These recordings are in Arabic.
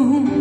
room.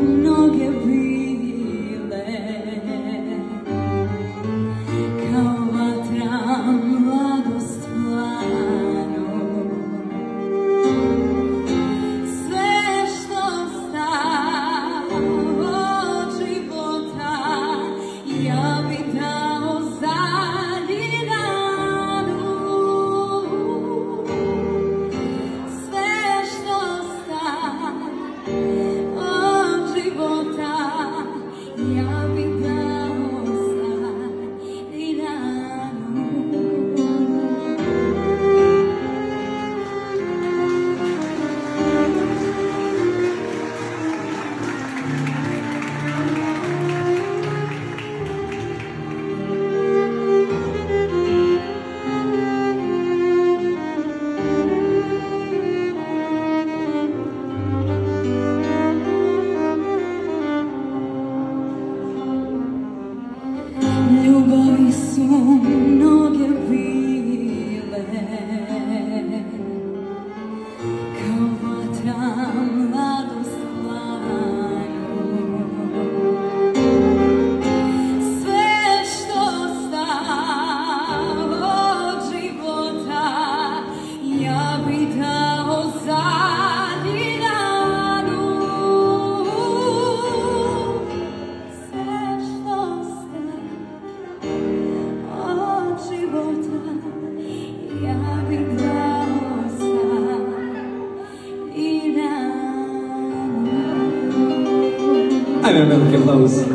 Milk and lows.